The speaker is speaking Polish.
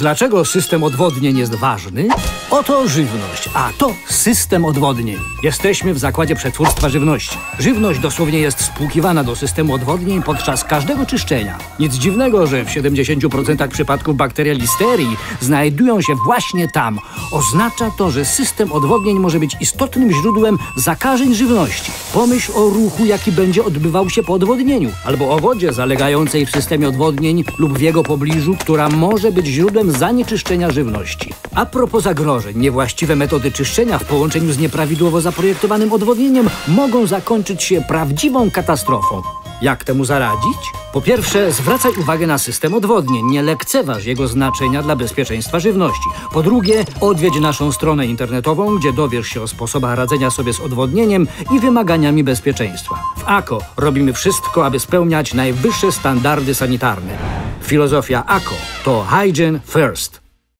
Dlaczego system odwodnień jest ważny? Oto żywność, a to system odwodnień. Jesteśmy w zakładzie przetwórstwa żywności. Żywność dosłownie jest spłukiwana do systemu odwodnień podczas każdego czyszczenia. Nic dziwnego, że w 70% przypadków bakteria listerii znajdują się właśnie tam. Oznacza to, że system odwodnień może być istotnym źródłem zakażeń żywności. Pomyśl o ruchu, jaki będzie odbywał się po odwodnieniu, albo o wodzie zalegającej w systemie odwodnień lub w jego pobliżu, która może być źródłem zanieczyszczenia żywności. A propos zagrożeń, niewłaściwe metody czyszczenia w połączeniu z nieprawidłowo zaprojektowanym odwodnieniem mogą zakończyć się prawdziwą katastrofą. Jak temu zaradzić? Po pierwsze, zwracaj uwagę na system odwodnień, nie lekceważ jego znaczenia dla bezpieczeństwa żywności. Po drugie, odwiedź naszą stronę internetową, gdzie dowiesz się o sposobach radzenia sobie z odwodnieniem i wymaganiami bezpieczeństwa. W AKO robimy wszystko, aby spełniać najwyższe standardy sanitarne. Filozofia AKO to Hygiene First.